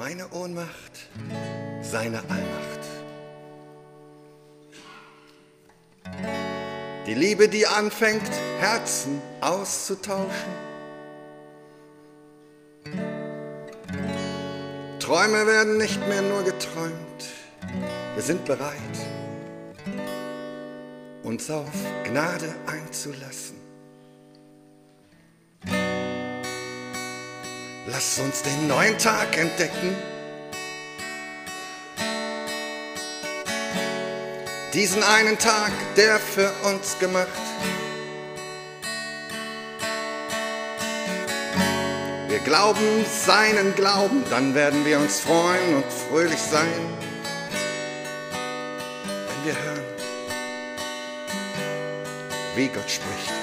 meine Ohnmacht, seine Allmacht. Die Liebe, die anfängt, Herzen auszutauschen. Träume werden nicht mehr nur geträumt. Wir sind bereit, uns auf Gnade einzulassen. Lass uns den neuen Tag entdecken. Diesen einen Tag, der für uns gemacht. Wir glauben seinen Glauben, dann werden wir uns freuen und fröhlich sein, wenn wir hören, wie Gott spricht.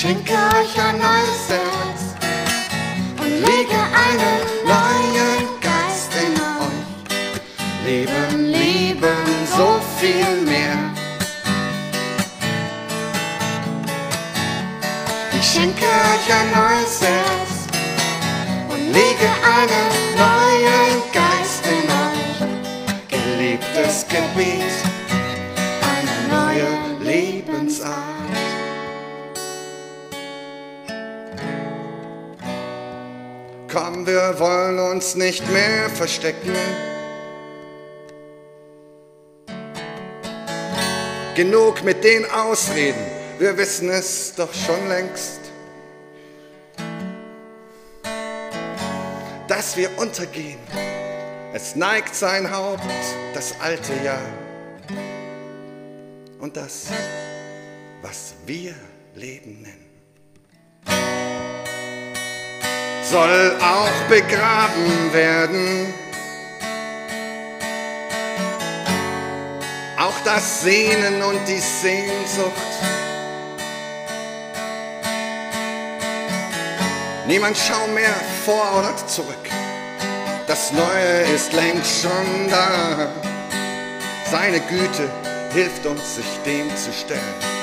Schenke euch ein neues Herz und lege einen neuen Geist in euch. Leben, lieben, so viel mehr. Ich schenke euch ein neues Herz und lege einen Komm, wir wollen uns nicht mehr verstecken. Genug mit den Ausreden, wir wissen es doch schon längst. Dass wir untergehen, es neigt sein Haupt, das alte Jahr. Und das, was wir Leben nennen. Soll auch begraben werden. Auch das Sehnen und die Sehnsucht. Niemand schau mehr vor oder zurück. Das Neue ist längst schon da. Seine Güte hilft uns, sich dem zu stellen.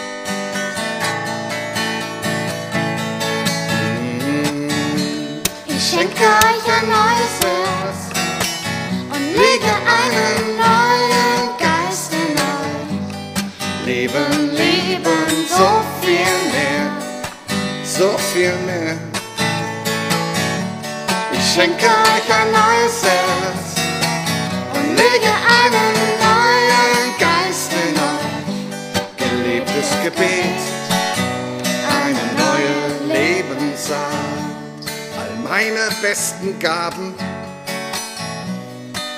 Neues Herz und lege einen neuen Geist in euch. Leben, Leben, so viel mehr, so viel mehr. Ich schenke euch ein neues Herz und lege einen neuen meine besten Gaben,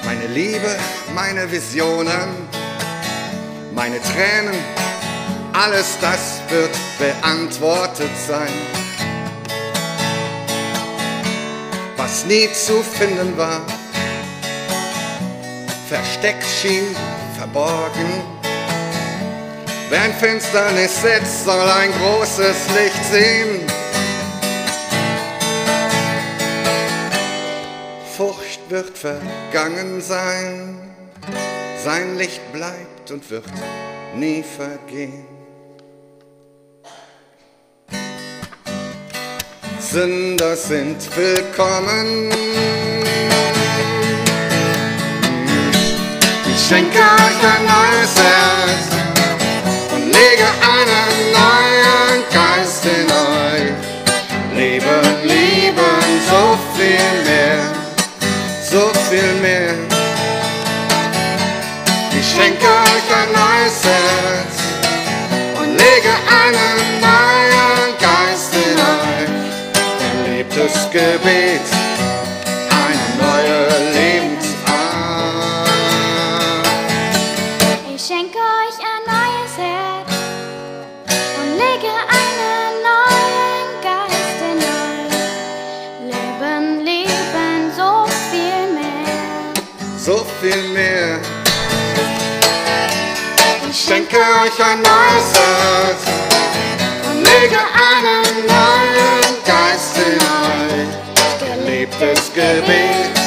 meine Liebe, meine Visionen, meine Tränen, alles das wird beantwortet sein. Was nie zu finden war, versteckt schien, verborgen. Wer in Finsternis sitzt, soll ein großes Licht sehen. Wird vergangen sein, sein Licht bleibt und wird nie vergehen. Sünder sind willkommen. Ich schenke euch ein neues Herz und lege einen schenke euch ein neues Herz und lege einen neuen Geist in euch. Geliebtes Gebet, eine neue Lebensart. Ich schenke euch ein neues Herz und lege einen neuen Geist in euch. Leben, lieben, so viel mehr. so viel mehr. Ich schenke euch ein neues Herz und lege einen neuen Geist in euch. Geliebtes Gebet,